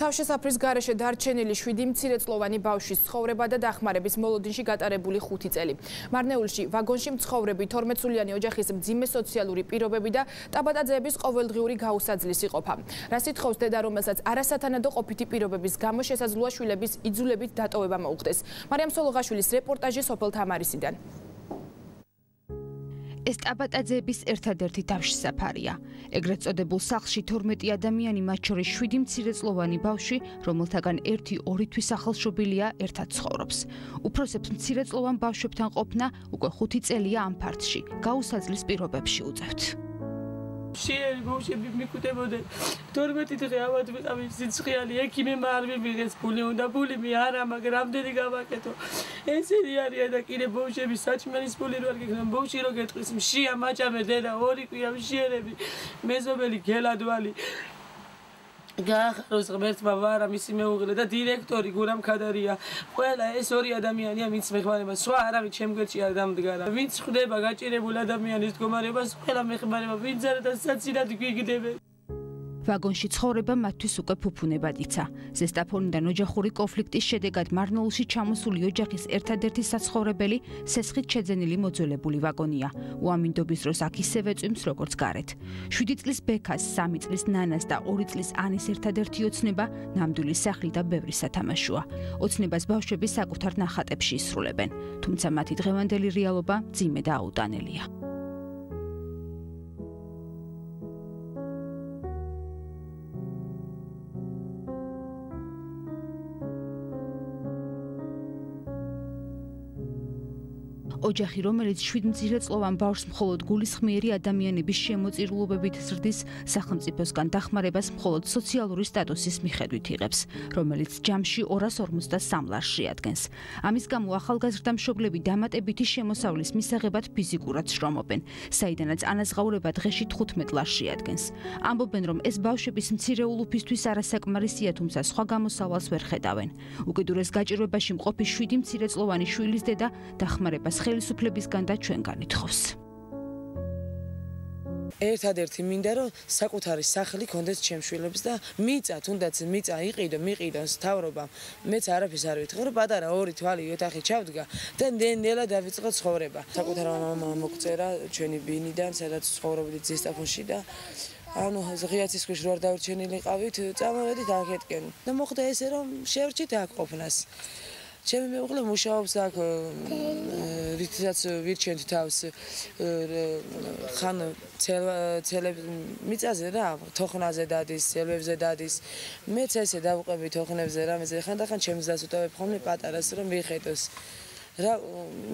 თავშესაფრის გარეშე დარჩენილი 7 მცირეწლოვანი ბავშვის ცხოვრება და დახმარების მოლოდინში გატარებული 5 წელი. მარნეულში ვაგონში მცხოვრები 12 წლიანი ოჯახის მძიმე სოციალური პირობები და ტაბატაძეების ყოველდღიური გაუსაძლისი ყოფა. რა სიტყავს დედა, რომელსაც არასათანადო ყოფითი პირობების გამო შესაძლოა შვილების იძულებით დატოვება მოუხდეს. მარიამ სოლოღაშვილის რეპორტაჟი სოფელ თამარისიდან. ეს ტაბატაძეების ერთადერთი თავშესაფარია. ეგრეთ წოდებულ სახლში 12 ადამიანი, მათ შორის 7 მცირეწლოვანი ბავშვი, რომელთაგან ერთი ორი თვის ახალშობილია, ერთად ცხოვრობს. უფროსებს მცირეწლოვან ბავშვებთან ყოფნა უკვე 5 წელია ამ ფარდში. გაუსაძლის პირობებში უწევთ. შეერი ბავშვები მიკვდებოდნენ 12 დღე ავად ვიყავი სიცხეალი ექიმე არ მივიღეს ფული უნდა ფული მე არა მაგრამ რამდენი გავაკეთო. ესენი არიან და კიდე ბავშვები საჭმელის ფული რო არ გიქნა ბავშვი რო გეტყვის მშია მაჭამე დედა ორი კვირა მშიერები მეზობელი გელადვალი გაახაროს ღმერთმა ვარა მისი მეუღლე და დირექტორი გურამ ქადარია ყველა ეს ორი ადამიანია ვინც მეხმარება სხვა არავის ჩემგვერდში არ დამდგარა. ვინც ხვდება გაჭირებულ ადამიანის მდგომარეობას ყველა მეხმარება ვინც არა და საცილად გვიგდებენ ვაგონში ცხოვრება მათთვის უკვე ფუფუნებად იცა. ზესტაფონიდან ოჯახური კონფლიქტის შედეგად მარნოულში ჩამოსული ოჯახის ერთადერთი საცხოვრებელი სესხით შეძენილი მოძველებული ვაგონია. უამინდობის დროს აქ ისევე წვიმს როგორც გარეთ. 7 წლის ბექას, 3 წლის ნანას და 2 წლის ანის ერთადერთი ოცნება ნამდვილი სახლი და ბევრი სათამაშოა. ოცნებას ბავშვები საკუთარ ნახატებში ისრულებენ, თუმცა მათი დღევანდელი რეალობა ძიმე და აუტანელია. ოჯახი, რომელიც 7 მცირეწლოვან ბავშვს მხოლოდ გულისხმიერი ადამიანების შემოწირულობებით ზრდის, სახელმწიფოსგან დახმარებას მხოლოდ სოციალური სტატუსის მიხედვით იღებს, რომელიც ჯამში 253 ლარს შეადგენს. ამის გამო ახალგაზრდა მშობლები დამატებითი შემოსავლის მისაღებად ფიზიკურად შრომობენ, საიდანაც ანაზღაურება დღეში 15 ლარს შეადგენს. ამბობენ, რომ ეს ბავშვების მცირეულუფისთვის არასაკმარისია, თუმცა სხვა გამოსავალს ვერ ხედავენ. უკიდურეს გაჭირვებაში მყოფი 7 მცირეწლოვანი შვილის დედა დახმარებას ხელისუფლებისგან და ჩვენგან ითხოვს. ერთადერთი მინდა რომ საკუთარი სახლი კონდეს ჩემშვილებს და მიწა თუნდაც მიწა იყიდო მიყიდოს თავრობა მეც არაფერს არ ვითხარ რომ პატარა ორი თვალი ოთახი ჩავდგა და ნელა დავიწყო ცხოვრება. საკუთარ მამა მოგწერა ჩვენი ბინიდან სადაც ცხოვრობდით ზესტაფონში და ანუ ღიაცის ქვეშ რო არ დავრჩენილიყავით წამოვედით აქეთკენ და მოხდა ესე რომ შევრჩით აქ ყოფნას ჩემი მეუღლე მუშაობს აქ რითაც ვირჩენთ თავს ხან ცელებ მიწაზე რა თოხნაზე დადის ცელებზე დადის. მეც ესე დავყები თოხნებზე რამეზე ხან და ხან ჩემს დასუტავებ ხოლმე პატარას რომ ვიხედოს რა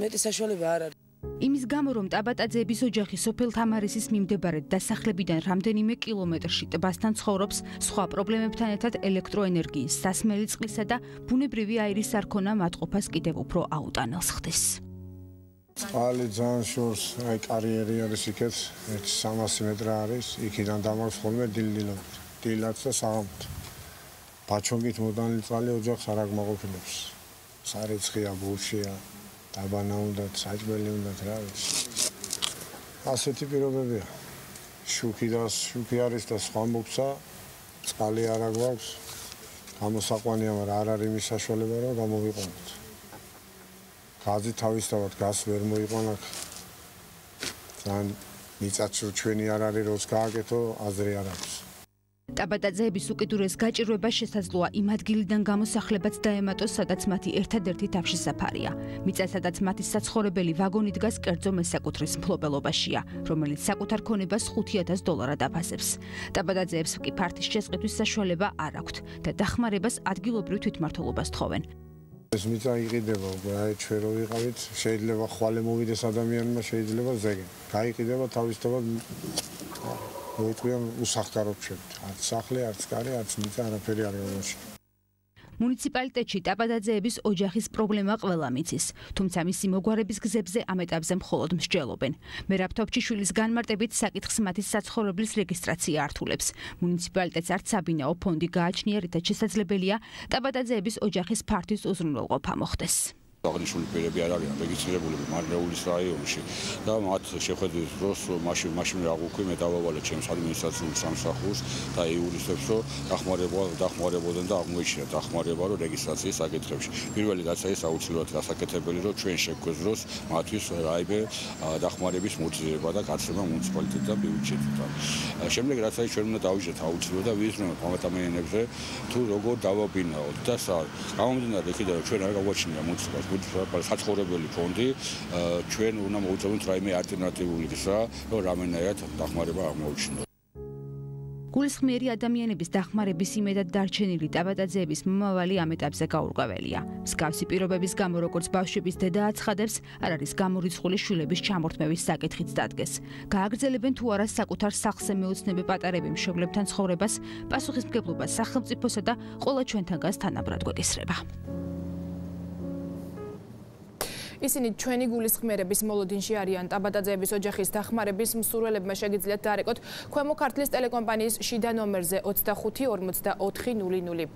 მეტი საშუალება არ არის იმის გამო რომ ტაბატაძეების ოჯახი სოფელ თამარისის მიმდებარედ დასახლებიდან რამდენიმე კილომეტრში ტბასთან ცხოვრობს, სხვა პრობლემებთან ერთად ელექტროენერგიის, სასმელი წყლისა და ბუნებრივი აირის არქონა მატყოფას კიდევ უფრო აუტანელს ხდის. წყალი ძალიან შორს, აი კარიერი არის იქეთ, 300 მეტრა არის, იქიდან დამაქვს ხოლმე დილდილო. დილაც და საღამოთ. ბაჩონგით მოდანილი წყალი ოჯახს არ აგმაყოფილებს. სარეცხია, ბურშია, დაბანა უნდა, საჭმელი უნდა რა ვიცი. ასეთი პირობებია. შუქი და შუქი არის და სხვა მოგცა, წყალი არ აგვაქვს. გამოსაყვანია, მაგრამ არ არის მის საშუალება რომ გამოვიყენოთ. გაზი თავისთავად გას ვერ მოიყვანა. ძალიან მიწაც ჩვენი არ არის როს გააკეთო, აზრი არ აქვს. ტაბატაძეების უკიდურეს გაჭირვება შესაძლოა იმ ადგილიდან გამოსახლებაც დაემატოს, სადაც მათი ერთადერთი თავშესაფარია. მიწა, სადაც მათი საცხოვრებელი ვაგონი დგას კერძო მესაკუთრის მფლობელობაშია, რომელიც საკუთარ ქონებას 5000 დოლარად აფასებს. ტაბატაძეებს კი ფართის შესყიდვის საშუალება არ აქვთ და დახმარებას ადგილობრივ თვითმმართველობას თხოვენ. ეს მიწა იყიდება აი ჩვენ რო ვიყავით, შეიძლება ხვალე მოვიდეს ადამიანმა, შეიძლება ზეგენ. გაიყიდება თავისთავად მოიწვია უსახკარობშებთ. არც სახლი, არც კარი, არც მიწა არაფერი არ გამოჩი. მუნიციპალიტეტში ტაბადაძეების ოჯახის პრობლემა ყველა მიცის, თუმცა მისი მოგვარების გზებზე ამ ეტაპზე მხოლოდ მსჯელობენ. მერაბთოფჩიშვილის განმარტებით საკითხს მათი საცხოვრებლის რეგისტრაცია ართულებს. მუნიციპალიტეტს არც საბინაო ფონდი გააჩნია, რითაც შესაძლებელია ტაბადაძეების ოჯახის ფართვის უზრუნველყოფა მოხდეს. აღნიშნული პირები არ არიან რეგისტრირებული მარნეულის რაიონში. და მათ შეხვედრის დროს მაშინ მაშინ რა გვქვი მე დავავალე ჩემს ადმინისტრაციულ სამსახურს და იურისტებს რომ დახმარება დახმარებოდნენ და აღმოიჩინა დახმარება რომ რეგისტრაციის საკითხებში. პირველი რაც არის აუცილებლად გასაკეთებელი რომ ჩვენ შეგვეძროს მათთვის რაიმე დახმარების მოძიება და გაცემა მუნიციპალიტეტ და ბიუჯეტიდან შემდეგ რაც არის ჩვენ უნდა დავიჯეროთ აუცილებლად და ვიზრუნოთ მომატამიანებზე თუ როგორ დავაბინაოთ და სად გამომდინარე იქიდან რომ ჩვენ არ გავაჩინია მუნიციპალიტეტს საცხოვრებელი ფონდი ჩვენ უნდა მოუწევთ რაიმე ალტერნატიული გზა რომ რამენაირად დახმარება აღმოჩნდეს გულისხმიერი ადამიანების დახმარების იმედად დარჩენილი ტაბატაძეების მომავალი ამ ეტაპზე გაურკვეველია. მსგავსი პირობების გამო როგორც ბავშვების დედა აცხადებს, არ არის გამორიცხული შვილების ჩამორთმევის საკითხიც დადგეს. გააგრძელებენ თუ არა საკუთარ სახლზე მეოცნები პატარები მშობლებთან ცხოვრებას, პასუხისმგებლობა სახელმწიფოსა და ყველა ჩვენთანგანს თანაბრად გვეკისრება. ისინი ჩვენი გულისხმიერების მოლოდინში არიან. ტაბატაძეების ოჯახის დახმარების მსურველებმა შეგიძლიათ დაარეკოთ ქვემო ქართლის ტელეკომპანიის შიდა ნომერზე 25 54 00